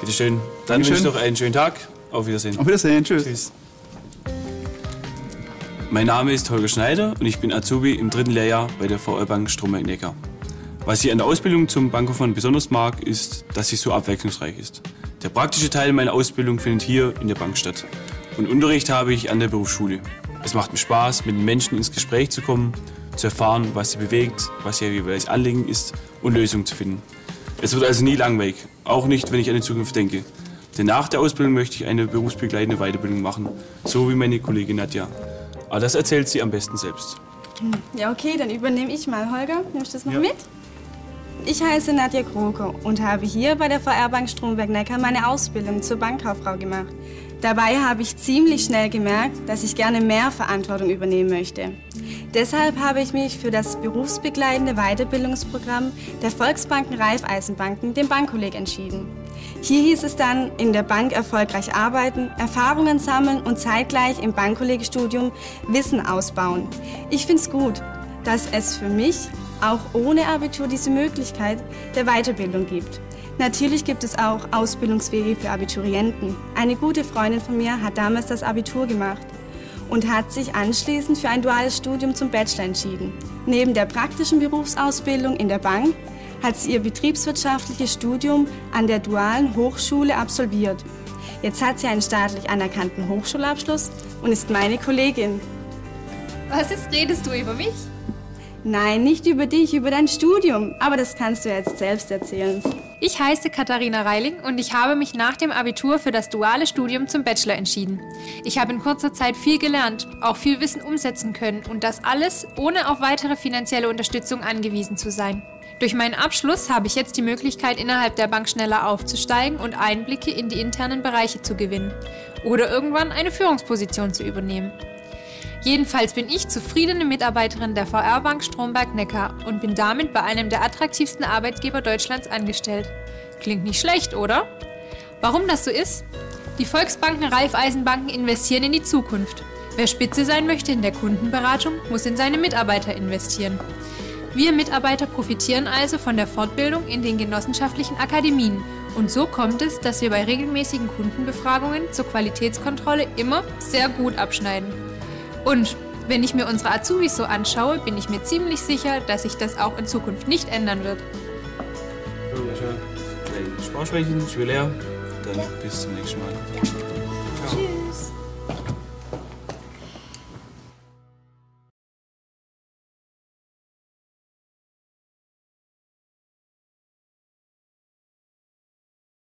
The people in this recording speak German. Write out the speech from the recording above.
Bitte schön. Dann wünsche ich noch einen schönen Tag. Auf Wiedersehen. Auf Wiedersehen. Tschüss. Tschüss. Mein Name ist Holger Schneider und ich bin Azubi im dritten Lehrjahr bei der VR Bank Stromberg-Neckar. Was ich an der Ausbildung zum Bankkaufmann besonders mag, ist, dass sie so abwechslungsreich ist. Der praktische Teil meiner Ausbildung findet hier in der Bank statt. Und Unterricht habe ich an der Berufsschule. Es macht mir Spaß, mit den Menschen ins Gespräch zu kommen, zu erfahren, was sie bewegt, was ihr jeweils Anliegen ist und Lösungen zu finden. Es wird also nie langweilig, auch nicht, wenn ich an die Zukunft denke. Denn nach der Ausbildung möchte ich eine berufsbegleitende Weiterbildung machen, so wie meine Kollegin Nadja. Aber das erzählt sie am besten selbst. Hm, ja, okay, dann übernehme ich mal. Holger, nimmst du das noch ja. mit? Ich heiße Nadja Kroke und habe hier bei der VR Bank Stromberg-Neckar meine Ausbildung zur Bankkauffrau gemacht. Dabei habe ich ziemlich schnell gemerkt, dass ich gerne mehr Verantwortung übernehmen möchte. Deshalb habe ich mich für das berufsbegleitende Weiterbildungsprogramm der Volksbanken Raiffeisenbanken, dem Bankkolleg, entschieden. Hier hieß es dann, in der Bank erfolgreich arbeiten, Erfahrungen sammeln und zeitgleich im Bankkollegstudium Wissen ausbauen. Ich finde es gut, dass es für mich auch ohne Abitur diese Möglichkeit der Weiterbildung gibt. Natürlich gibt es auch Ausbildungswege für Abiturienten. Eine gute Freundin von mir hat damals das Abitur gemacht und hat sich anschließend für ein duales Studium zum Bachelor entschieden. Neben der praktischen Berufsausbildung in der Bank hat sie ihr betriebswirtschaftliches Studium an der Dualen Hochschule absolviert. Jetzt hat sie einen staatlich anerkannten Hochschulabschluss und ist meine Kollegin. Was ist, redest du über mich? Nein, nicht über dich, über dein Studium. Aber das kannst du jetzt selbst erzählen. Ich heiße Katharina Reiling und ich habe mich nach dem Abitur für das duale Studium zum Bachelor entschieden. Ich habe in kurzer Zeit viel gelernt, auch viel Wissen umsetzen können und das alles ohne auf weitere finanzielle Unterstützung angewiesen zu sein. Durch meinen Abschluss habe ich jetzt die Möglichkeit, innerhalb der Bank schneller aufzusteigen und Einblicke in die internen Bereiche zu gewinnen oder irgendwann eine Führungsposition zu übernehmen. Jedenfalls bin ich zufriedene Mitarbeiterin der VR Bank Stromberg-Neckar und bin damit bei einem der attraktivsten Arbeitgeber Deutschlands angestellt. Klingt nicht schlecht, oder? Warum das so ist? Die Volksbanken Raiffeisenbanken investieren in die Zukunft. Wer Spitze sein möchte in der Kundenberatung, muss in seine Mitarbeiter investieren. Wir Mitarbeiter profitieren also von der Fortbildung in den genossenschaftlichen Akademien. Und so kommt es, dass wir bei regelmäßigen Kundenbefragungen zur Qualitätskontrolle immer sehr gut abschneiden. Und wenn ich mir unsere Azubis so anschaue, bin ich mir ziemlich sicher, dass sich das auch in Zukunft nicht ändern wird. So, Jascha, Sparschwächen, ich will leer. Dann bis zum nächsten Mal. Ciao. Tschüss.